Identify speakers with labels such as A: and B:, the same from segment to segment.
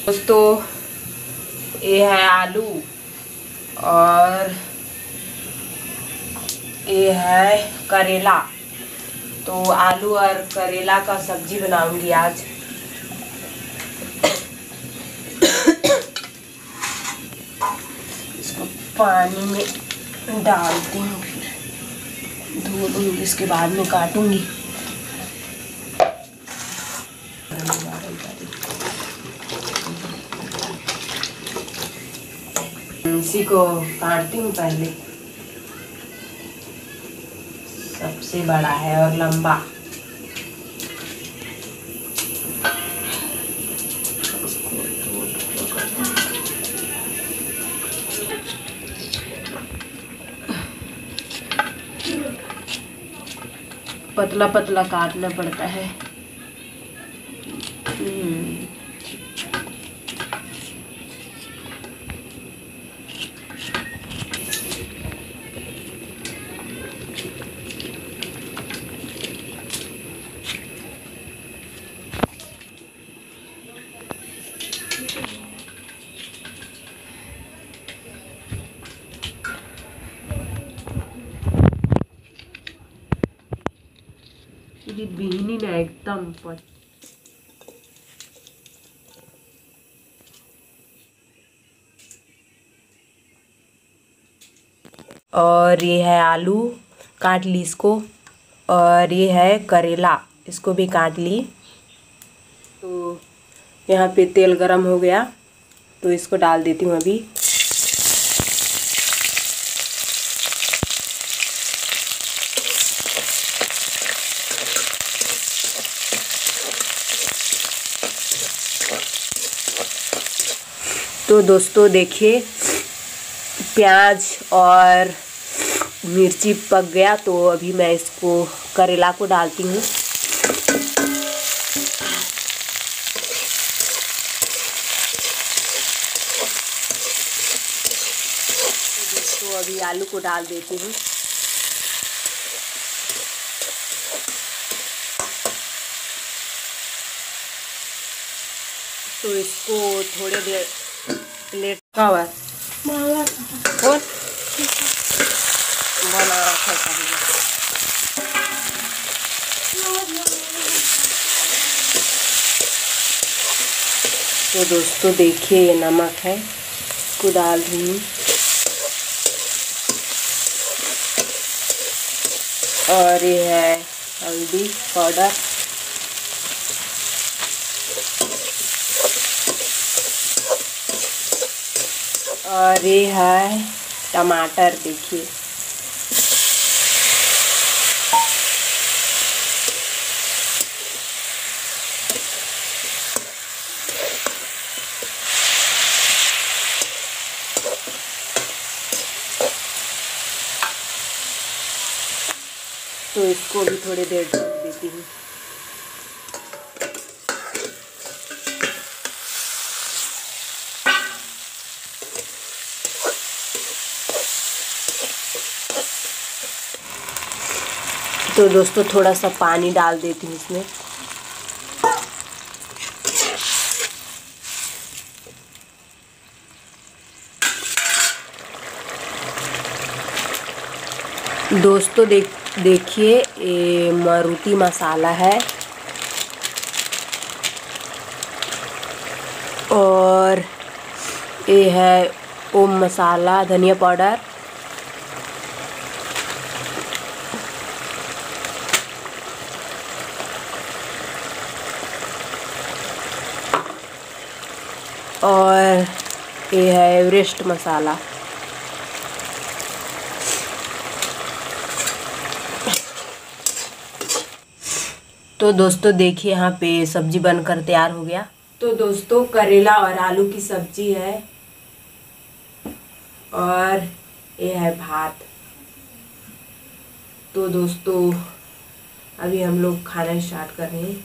A: दोस्तों, ये है आलू और ये है करेला। तो आलू और करेला का सब्ज़ी बनाऊँगी आज। इसको पानी में डालती हूँ धो दूँगी, इसके बाद में काटूँगी। इसी को काटती हूँ पहले। सबसे बड़ा है और लंबा। पतला पतला काटना पड़ता है। સીડી और ये है आलू काट ली इसको, और ये है करेला, इसको भी काट ली। तो यहाँ पे तेल गरम हो गया तो इसको डाल देती हूँ अभी। तो दोस्तों, देखिए, प्याज और मिर्ची पक गया तो अभी मैं इसको करेला को डालती हूँ। तो अभी आलू को डाल देती हूँ। तो इसको थोड़े देर प्लेट का हुआ बना रखा तो दोस्तों देखिए ये नमक है। इसको डाल हूँ। और ये है हल्दी पाउडर। और ये है टमाटर देखिए। तो इसको भी थोड़ी देर ढक देती हूँ। तो दोस्तों थोड़ा सा पानी डाल देती हूँ इसमें। दोस्तों देख, देखिए, ये मारुति मसाला है। और ये है ओम मसाला, धनिया पाउडर। और ये है एवरेस्ट मसाला। तो दोस्तों, देखिए यहाँ पे सब्ज़ी बनकर तैयार हो गया। तो दोस्तों, करेला और आलू की सब्ज़ी है और ये है भात। तो दोस्तों, अभी हम लोग खाना स्टार्ट कर रहे हैं।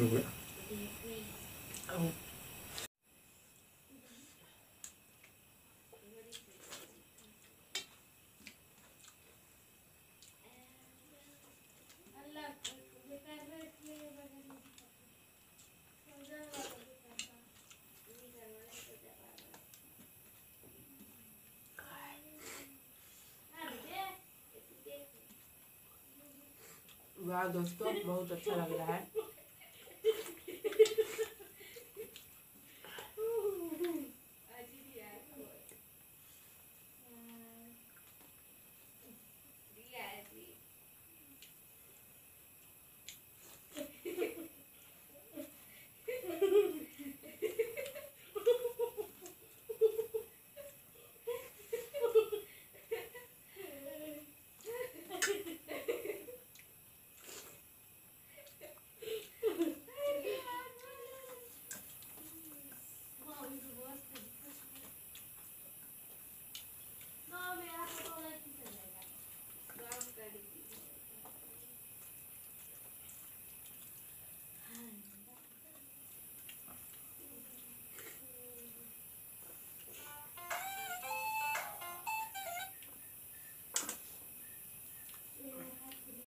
B: हो गया
A: वाह दोस्तों बहुत अच्छा लग रहा है।